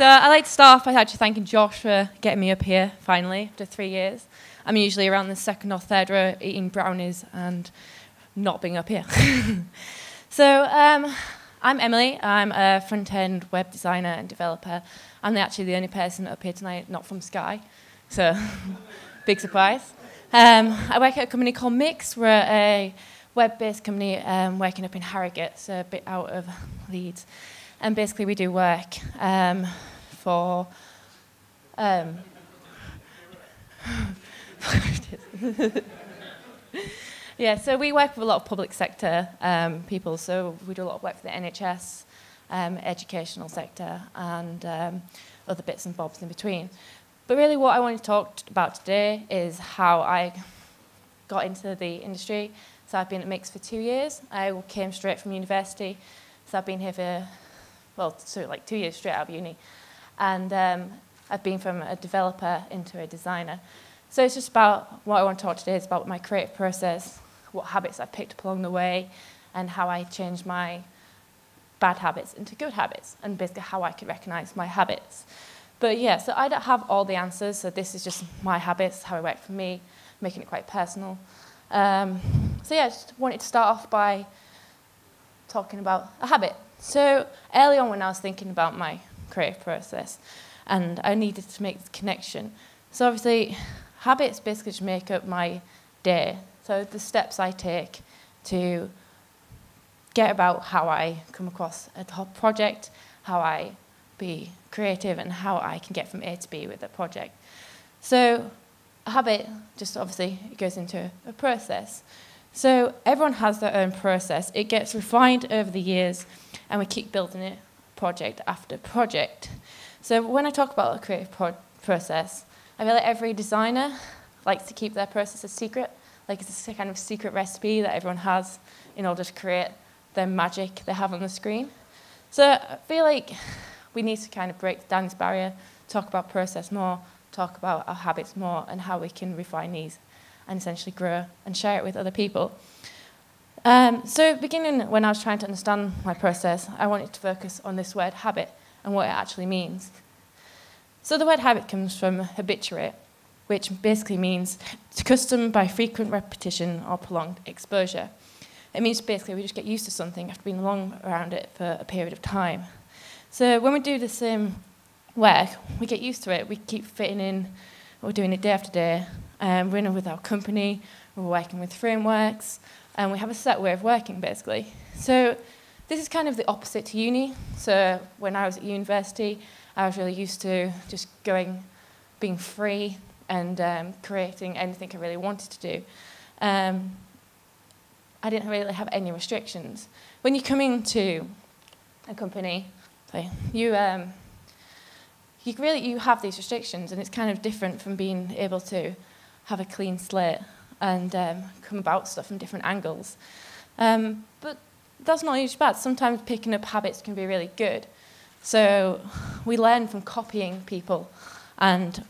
So I like to start off by actually thanking Josh for getting me up here finally after three years. I'm usually around the second or third row eating brownies and not being up here. so um, I'm Emily. I'm a front-end web designer and developer. I'm actually the only person up here tonight not from Sky, so big surprise. Um, I work at a company called Mix. We're a web-based company um, working up in Harrogate, so a bit out of Leeds. And basically we do work um, for... Um, yeah, so we work with a lot of public sector um, people. So we do a lot of work for the NHS, um, educational sector, and um, other bits and bobs in between. But really what I want to talk about today is how I got into the industry. So I've been at Mix for two years. I came straight from university. So I've been here for, well, so like two years straight out of uni. And um, I've been from a developer into a designer. So it's just about what I want to talk today is about my creative process, what habits I picked up along the way, and how I changed my bad habits into good habits, and basically how I could recognize my habits. But yeah, so I don't have all the answers, so this is just my habits, how it worked for me, making it quite personal. Um, so yeah, I just wanted to start off by talking about a habit. So early on when I was thinking about my creative process, and I needed to make the connection. So obviously, habits basically just make up my day. So the steps I take to get about how I come across a project, how I be creative, and how I can get from A to B with a project. So a habit just obviously it goes into a process. So everyone has their own process. It gets refined over the years, and we keep building it project after project. So when I talk about a creative pro process, I feel like every designer likes to keep their process a secret, like it's a kind of secret recipe that everyone has in order to create their magic they have on the screen. So I feel like we need to kind of break down this barrier, talk about process more, talk about our habits more, and how we can refine these and essentially grow and share it with other people. Um, so beginning when I was trying to understand my process, I wanted to focus on this word habit and what it actually means. So the word habit comes from habituate, which basically means to custom by frequent repetition or prolonged exposure. It means basically we just get used to something after being long around it for a period of time. So when we do the same work, we get used to it. We keep fitting in, we're doing it day after day. Um, we're in with our company, we're working with frameworks, and we have a set way of working basically. So this is kind of the opposite to uni. So when I was at university, I was really used to just going, being free and um, creating anything I really wanted to do. Um, I didn't really have any restrictions. When you come into a company, you um, you really you have these restrictions, and it's kind of different from being able to have a clean slate and um, come about stuff from different angles. Um, but that's not usually bad. Sometimes picking up habits can be really good. So we learn from copying people, and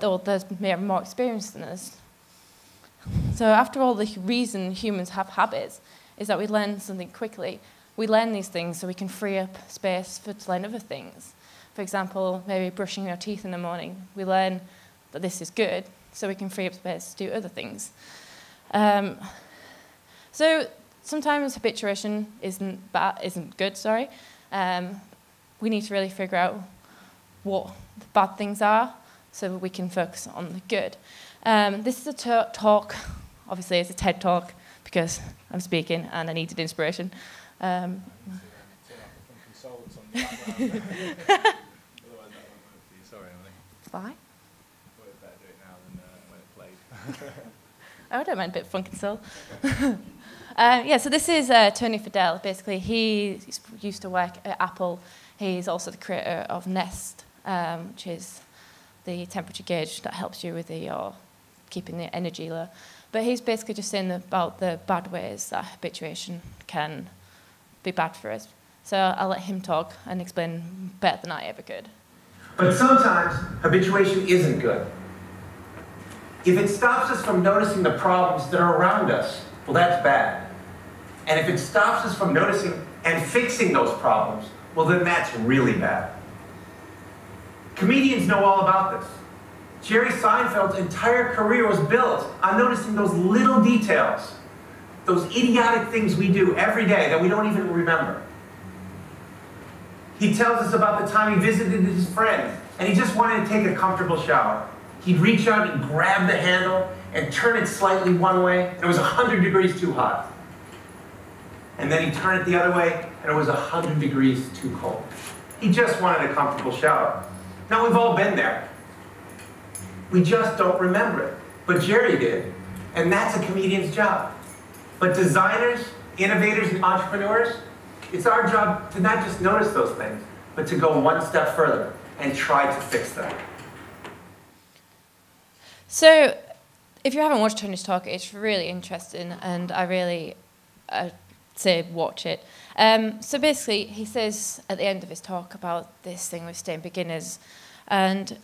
though there's more experience than us. So after all, the reason humans have habits is that we learn something quickly. We learn these things so we can free up space for to learn other things. For example, maybe brushing your teeth in the morning. We learn that this is good, so we can free up space to do other things. Um, so sometimes habituation isn't bad, isn't good. Sorry, um, we need to really figure out what the bad things are so we can focus on the good. Um, this is a talk, obviously it's a TED talk because I'm speaking and I needed inspiration. Um, Why? I don't mind a bit of funk and soul. uh, yeah, so this is uh, Tony Fadell. Basically, he used to work at Apple He's also the creator of Nest, um, which is the temperature gauge that helps you with your keeping the energy low. But he's basically just saying about the bad ways that habituation can be bad for us. So I'll let him talk and explain better than I ever could. But sometimes habituation isn't good. If it stops us from noticing the problems that are around us, well, that's bad. And if it stops us from noticing and fixing those problems, well, then that's really bad. Comedians know all about this. Jerry Seinfeld's entire career was built on noticing those little details, those idiotic things we do every day that we don't even remember. He tells us about the time he visited his friend and he just wanted to take a comfortable shower. He'd reach out and grab the handle and turn it slightly one way, and it was 100 degrees too hot. And then he'd turn it the other way, and it was 100 degrees too cold. He just wanted a comfortable shower. Now, we've all been there. We just don't remember it. But Jerry did, and that's a comedian's job. But designers, innovators, and entrepreneurs, it's our job to not just notice those things, but to go one step further and try to fix them. So, if you haven't watched Tony's talk, it's really interesting, and I really uh, say watch it. Um, so basically, he says at the end of his talk about this thing with staying beginners, and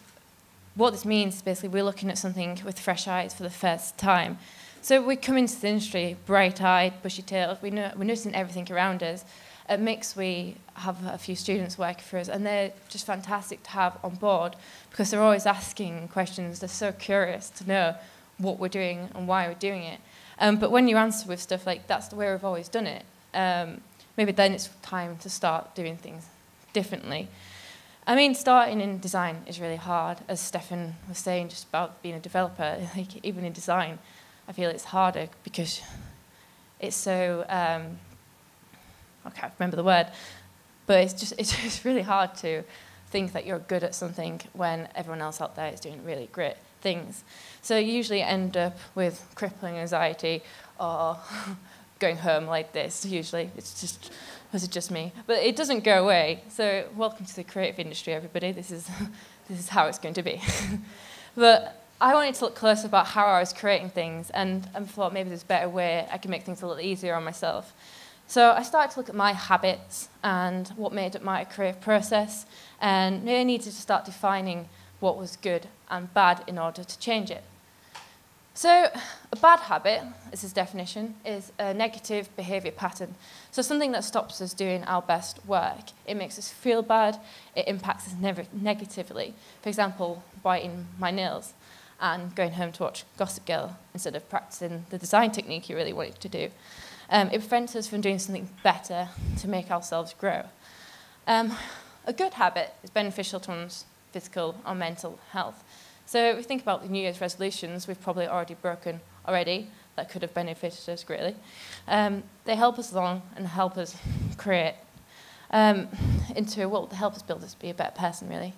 what this means basically we're looking at something with fresh eyes for the first time. So we come into the industry bright-eyed, bushy-tailed. We know, we're noticing everything around us. At Mix, we have a few students working for us, and they're just fantastic to have on board because they're always asking questions. They're so curious to know what we're doing and why we're doing it. Um, but when you answer with stuff like, that's the way we've always done it, um, maybe then it's time to start doing things differently. I mean, starting in design is really hard, as Stefan was saying just about being a developer. Like, even in design, I feel it's harder because it's so, um, I can't remember the word, but it's just, it's just really hard to think that you're good at something when everyone else out there is doing really great things. So you usually end up with crippling anxiety or going home like this, usually. It's just, was it just me? But it doesn't go away. So welcome to the creative industry, everybody. This is, this is how it's going to be. but I wanted to look closer about how I was creating things and, and thought maybe there's a better way I could make things a little easier on myself. So I started to look at my habits and what made up my creative process and I needed to start defining what was good and bad in order to change it. So a bad habit, as his definition, is a negative behaviour pattern. So something that stops us doing our best work. It makes us feel bad, it impacts us negatively. For example, biting my nails and going home to watch Gossip Girl instead of practicing the design technique you really wanted to do. Um, it prevents us from doing something better to make ourselves grow. Um, a good habit is beneficial to one's physical or mental health. So if we think about the New Year's resolutions, we've probably already broken already. That could have benefited us greatly. Um, they help us along and help us create um, into, what they help us build us to be a better person, really.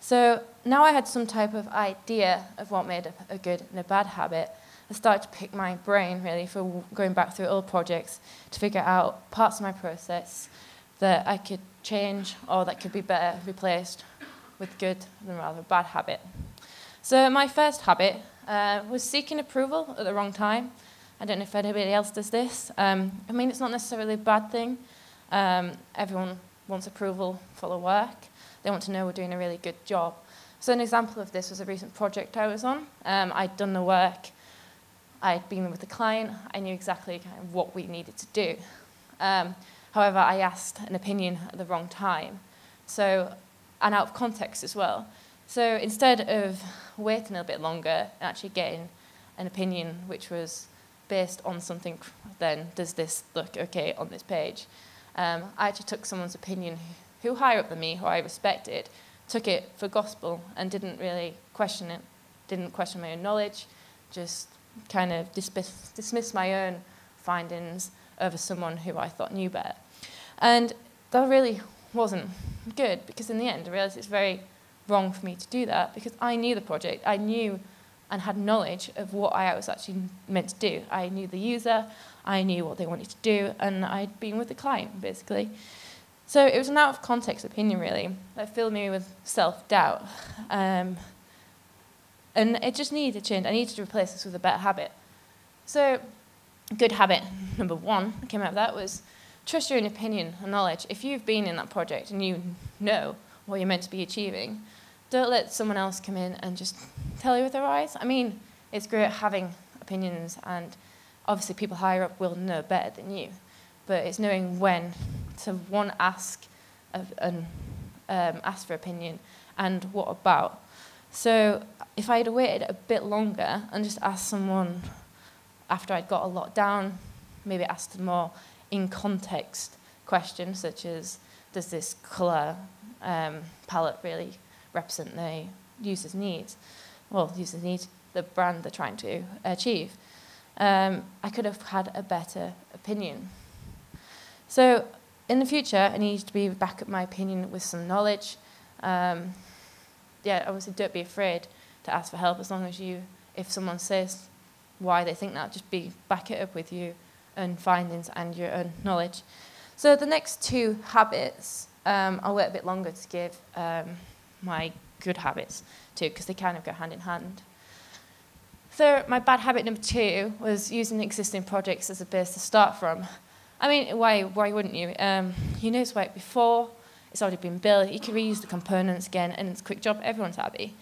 So now I had some type of idea of what made a good and a bad habit. I started to pick my brain, really, for going back through old projects to figure out parts of my process that I could change or that could be better replaced with good than rather bad habit. So my first habit uh, was seeking approval at the wrong time. I don't know if anybody else does this. Um, I mean, it's not necessarily a bad thing. Um, everyone wants approval for their work. They want to know we're doing a really good job. So an example of this was a recent project I was on. Um, I'd done the work. I'd been with the client. I knew exactly kind of what we needed to do. Um, however, I asked an opinion at the wrong time. So, and out of context as well. So instead of waiting a little bit longer and actually getting an opinion which was based on something, then does this look okay on this page? Um, I actually took someone's opinion who higher up than me, who I respected, took it for gospel and didn't really question it, didn't question my own knowledge, just kind of dismiss, dismiss my own findings over someone who I thought knew better. And that really wasn't good because in the end I realized it's very wrong for me to do that because I knew the project. I knew and had knowledge of what I was actually meant to do. I knew the user, I knew what they wanted to do, and I'd been with the client, basically. So it was an out of context opinion, really, that filled me with self doubt. Um, and it just needed to change. I needed to replace this with a better habit. So, good habit number one that came out of that was trust your own opinion and knowledge. If you've been in that project and you know what you're meant to be achieving, don't let someone else come in and just tell you with their eyes. I mean, it's great having opinions, and obviously people higher up will know better than you. But it's knowing when to one ask and um, ask for opinion, and what about. So if I had waited a bit longer and just asked someone after I'd got a lot down, maybe asked a more in context question, such as does this colour um, palette really represent the user's needs? Well, user's needs, the brand they're trying to achieve. Um, I could have had a better opinion. So in the future, I need to be back at my opinion with some knowledge. Um, yeah, obviously don't be afraid to ask for help as long as you, if someone says why they think that, just be back it up with you and findings and your own knowledge. So the next two habits, um, I'll wait a bit longer to give um, my good habits too, because they kind of go hand in hand. So my bad habit number two was using existing projects as a base to start from. I mean, why, why wouldn't you? Um, you know it's worked before, it's already been built, you can reuse the components again, and it's a quick job, everyone's happy.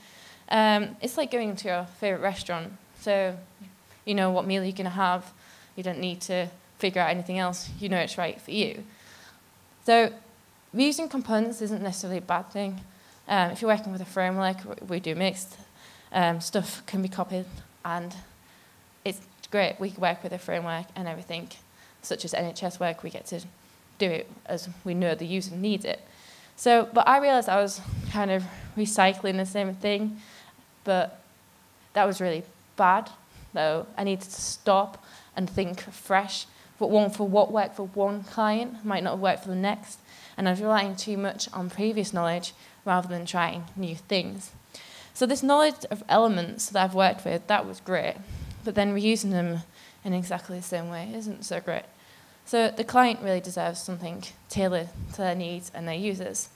Um, it's like going to your favourite restaurant. So you know what meal you're going to have. You don't need to figure out anything else. You know it's right for you. So reusing components isn't necessarily a bad thing. Um, if you're working with a framework, we do mixed. Um, stuff can be copied, and it's great. We can work with a framework and everything, such as NHS work, we get to do it as we know the user needs it. So, but I realized I was kind of recycling the same thing, but that was really bad. Though I needed to stop and think fresh. But one for what worked for one client might not work for the next, and I was relying too much on previous knowledge rather than trying new things. So this knowledge of elements that I've worked with, that was great, but then reusing them in exactly the same way isn't so great. So the client really deserves something tailored to their needs and their users.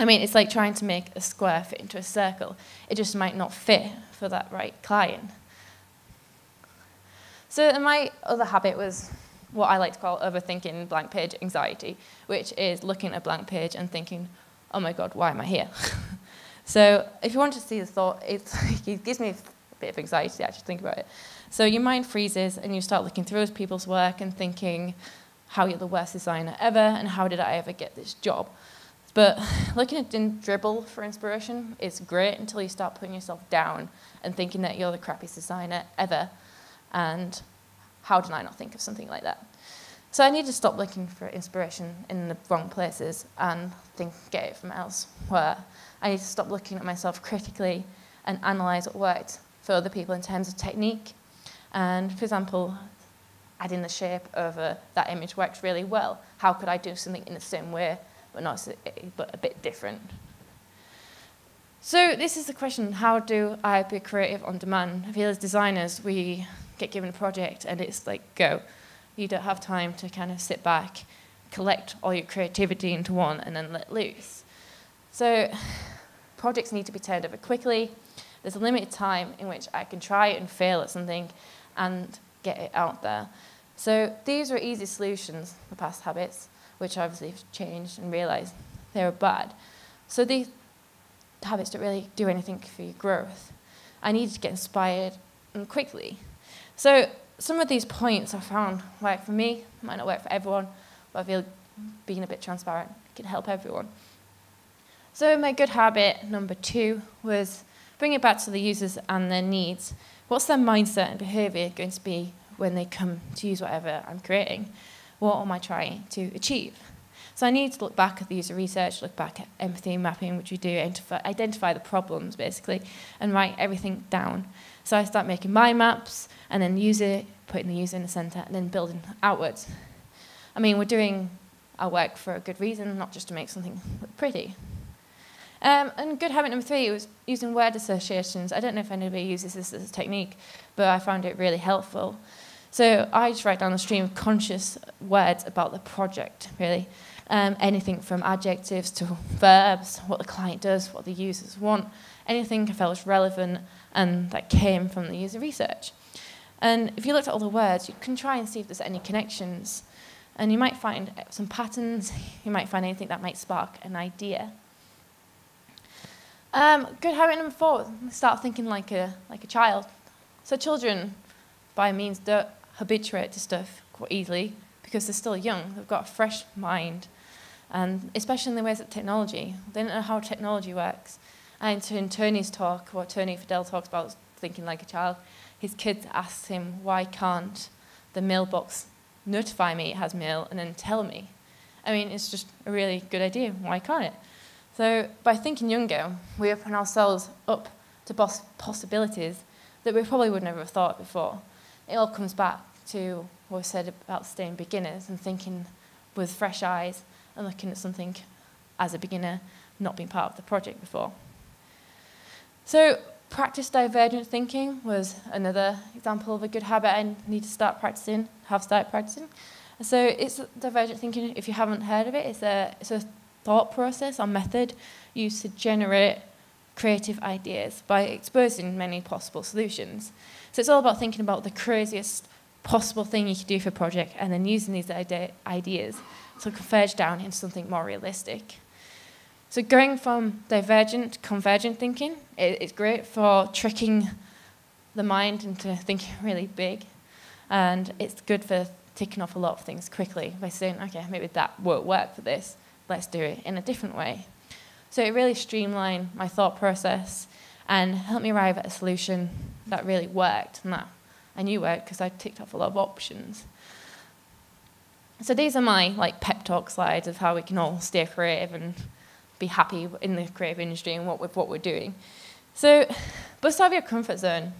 I mean, it's like trying to make a square fit into a circle. It just might not fit for that right client. So my other habit was what I like to call overthinking blank page anxiety, which is looking at a blank page and thinking, oh my God, why am I here? so if you want to see the thought, it gives me bit of anxiety to actually think about it. So your mind freezes and you start looking through people's work and thinking how you're the worst designer ever and how did I ever get this job. But looking at Dribbble for inspiration is great until you start putting yourself down and thinking that you're the crappiest designer ever. And how did I not think of something like that? So I need to stop looking for inspiration in the wrong places and think, get it from elsewhere. I need to stop looking at myself critically and analyze what worked for other people in terms of technique and for example, adding the shape over uh, that image works really well. How could I do something in the same way, but, not, but a bit different? So this is the question, how do I be creative on demand? I feel as designers, we get given a project and it's like, go. You don't have time to kind of sit back, collect all your creativity into one and then let loose. So projects need to be turned over quickly. There's a limited time in which I can try and fail at something and get it out there. So these were easy solutions for past habits, which obviously have changed and realised they were bad. So these habits don't really do anything for your growth. I needed to get inspired and quickly. So some of these points I found work for me, might not work for everyone, but I feel being a bit transparent can help everyone. So my good habit number two was bring it back to the users and their needs What's their mindset and behaviour going to be when they come to use whatever I'm creating? What am I trying to achieve? So I need to look back at the user research, look back at empathy mapping, which we do, identify, the problems basically, and write everything down. So I start making mind maps and then use it, putting the user in the centre, and then building outwards. I mean, we're doing our work for a good reason, not just to make something look pretty. Um, and good habit number three was using word associations. I don't know if anybody uses this as a technique, but I found it really helpful. So I just write down a stream of conscious words about the project, really. Um, anything from adjectives to verbs, what the client does, what the users want, anything I felt was relevant and that came from the user research. And if you looked at all the words, you can try and see if there's any connections. And you might find some patterns, you might find anything that might spark an idea. Um, good habit number four, start thinking like a, like a child. So children, by means, don't habituate to stuff quite easily because they're still young. They've got a fresh mind. and especially in the ways of technology. They don't know how technology works. And in Tony's talk, what Tony Fadell talks about thinking like a child, his kids asked him, why can't the mailbox notify me it has mail and then tell me? I mean, it's just a really good idea. Why can't it? So by thinking younger, we open ourselves up to poss possibilities that we probably would never have thought before. It all comes back to what we said about staying beginners and thinking with fresh eyes and looking at something as a beginner, not being part of the project before. So practice divergent thinking was another example of a good habit I need to start practicing, have started practicing. So it's divergent thinking, if you haven't heard of it, it's a, it's a thought process or method used to generate creative ideas by exposing many possible solutions. So it's all about thinking about the craziest possible thing you could do for a project and then using these ide ideas to converge down into something more realistic. So going from divergent to convergent thinking, it, it's great for tricking the mind into thinking really big. And it's good for ticking off a lot of things quickly by saying, okay, maybe that won't work for this. Let's do it in a different way. So it really streamlined my thought process and helped me arrive at a solution that really worked and that I knew worked because I ticked off a lot of options. So these are my like pep talk slides of how we can all stay creative and be happy in the creative industry and what what we're doing. So bust out of your comfort zone.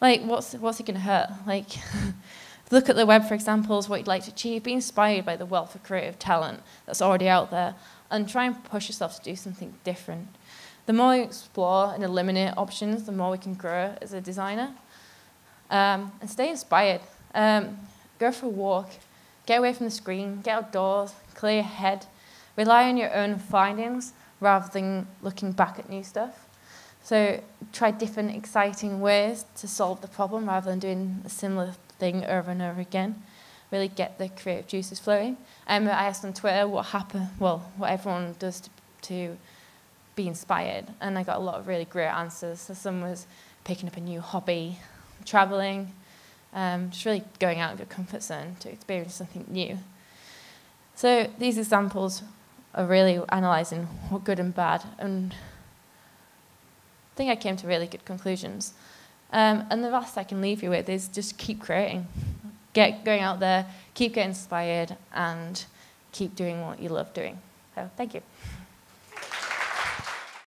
Like what's what's it gonna hurt? Like look at the web for examples, what you'd like to achieve, be inspired by the wealth of creative talent that's already out there and try and push yourself to do something different. The more you explore and eliminate options, the more we can grow as a designer. Um, and stay inspired. Um, go for a walk. Get away from the screen. Get outdoors. Clear your head. Rely on your own findings rather than looking back at new stuff. So try different exciting ways to solve the problem rather than doing a similar thing over and over again really get the creative juices flowing. Um, I asked on Twitter what happened, well, what everyone does to, to be inspired, and I got a lot of really great answers. So some was picking up a new hobby, traveling, um, just really going out of your comfort zone to experience something new. So these examples are really analysing what good and bad, and I think I came to really good conclusions. Um, and the last I can leave you with is just keep creating get going out there, keep getting inspired, and keep doing what you love doing. So thank you.